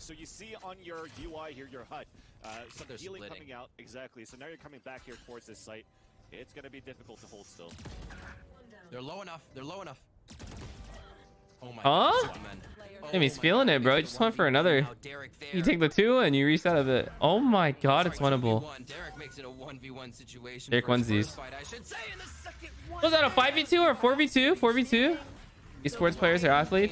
So you see on your UI here, your HUD. uh, some healing splitting. coming out. Exactly. So now you're coming back here towards this site. It's going to be difficult to hold still. They're low enough. They're low enough. Oh my Huh? god. Damn, he's Oh feeling God, it, bro. He just went for another. You take the two and you reset of it. Oh my god, it's winnable. Derke makes it a 1v1 situation. Derke wins these. Was that a 5v2 or 4v2? 4v2? Esports players are athletes.